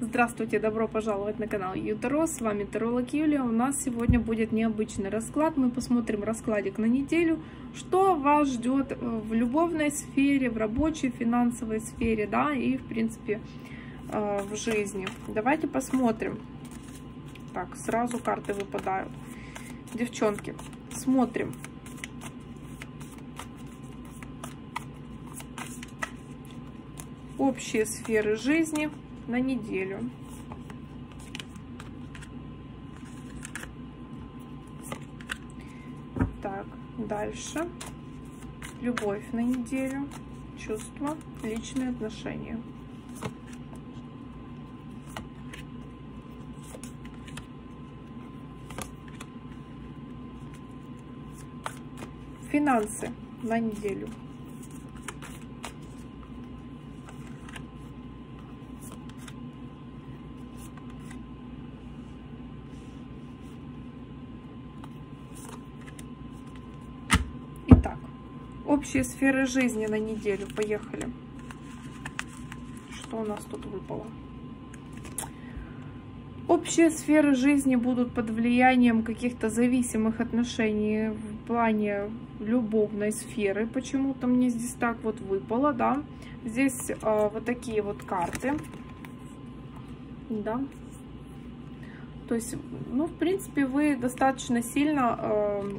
Здравствуйте, добро пожаловать на канал Ютаро, с вами Таролог Юлия. У нас сегодня будет необычный расклад, мы посмотрим раскладик на неделю, что вас ждет в любовной сфере, в рабочей, финансовой сфере, да, и в принципе э, в жизни. Давайте посмотрим. Так, сразу карты выпадают. Девчонки, смотрим. Общие сферы жизни – на неделю. Так, дальше. Любовь на неделю. Чувства, личные отношения. Финансы на неделю. Общие сферы жизни на неделю. Поехали. Что у нас тут выпало? Общие сферы жизни будут под влиянием каких-то зависимых отношений в плане любовной сферы. Почему-то мне здесь так вот выпало, да. Здесь э, вот такие вот карты. Да. То есть, ну, в принципе, вы достаточно сильно э,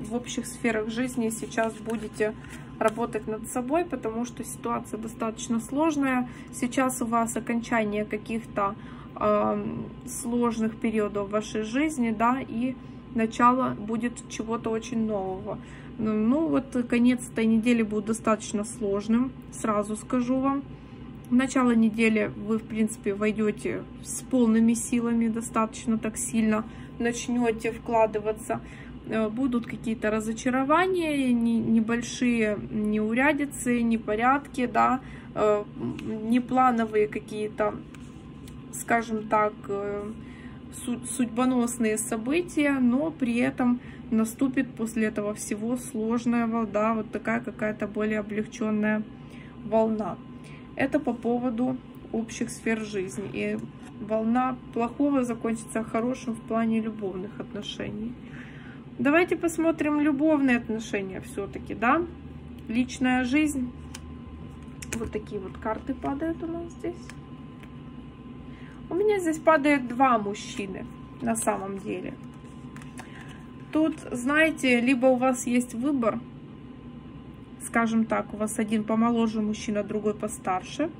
в общих сферах жизни сейчас будете работать над собой, потому что ситуация достаточно сложная. Сейчас у вас окончание каких-то э, сложных периодов вашей жизни, да, и начало будет чего-то очень нового. Ну, ну вот конец этой недели будет достаточно сложным, сразу скажу вам. В начало недели вы, в принципе, войдете с полными силами, достаточно так сильно начнете вкладываться. Э, будут какие-то разочарования, небольшие неурядицы, непорядки, да, э, неплановые какие-то, скажем так, э, судьбоносные события, но при этом наступит после этого всего сложная да, вот такая какая-то более облегченная волна. Это по поводу общих сфер жизни. И волна плохого закончится хорошим в плане любовных отношений. Давайте посмотрим любовные отношения все-таки, да? Личная жизнь. Вот такие вот карты падают у нас здесь. У меня здесь падает два мужчины на самом деле. Тут, знаете, либо у вас есть выбор, скажем так, у вас один помоложе мужчина, другой постарше.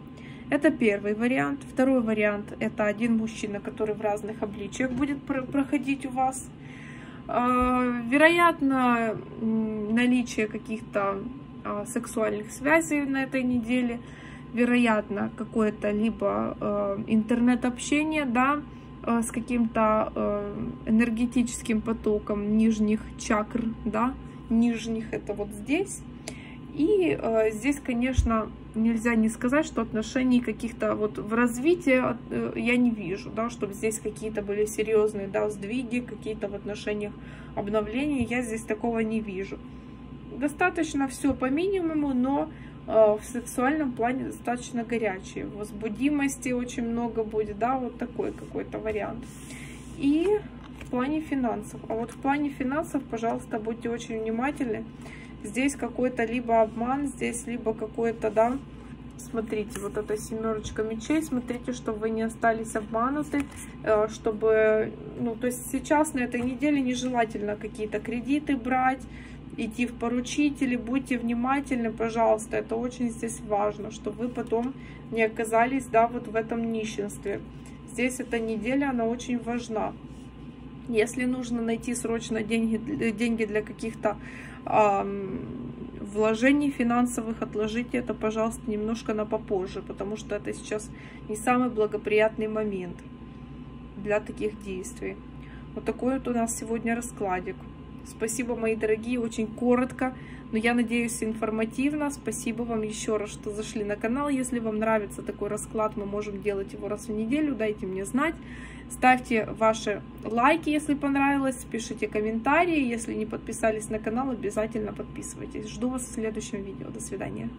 Это первый вариант. Второй вариант – это один мужчина, который в разных обличиях будет проходить у вас. А, вероятно, наличие каких-то а, сексуальных связей на этой неделе. Вероятно, какое-то либо а, интернет-общение, да, с каким-то энергетическим потоком нижних чакр, да, нижних это вот здесь. И э, здесь, конечно, нельзя не сказать, что отношений каких-то вот в развитии э, я не вижу, да, чтобы здесь какие-то были серьезные, да, сдвиги, какие-то в отношениях обновления, я здесь такого не вижу. Достаточно все по минимуму, но э, в сексуальном плане достаточно горячие. Возбудимости очень много будет, да, вот такой какой-то вариант. И в плане финансов. А вот в плане финансов, пожалуйста, будьте очень внимательны. Здесь какой-то либо обман, здесь либо какой-то, да, смотрите, вот эта семерочка мечей, смотрите, чтобы вы не остались обмануты, э, чтобы, ну, то есть сейчас на этой неделе нежелательно какие-то кредиты брать, идти в поручители, будьте внимательны, пожалуйста, это очень здесь важно, чтобы вы потом не оказались, да, вот в этом нищенстве. Здесь эта неделя, она очень важна. Если нужно найти срочно деньги, деньги для каких-то вложений финансовых отложите это, пожалуйста, немножко на попозже, потому что это сейчас не самый благоприятный момент для таких действий. Вот такой вот у нас сегодня раскладик. Спасибо, мои дорогие, очень коротко, но я надеюсь информативно. Спасибо вам еще раз, что зашли на канал. Если вам нравится такой расклад, мы можем делать его раз в неделю, дайте мне знать. Ставьте ваши лайки, если понравилось, пишите комментарии. Если не подписались на канал, обязательно подписывайтесь. Жду вас в следующем видео. До свидания.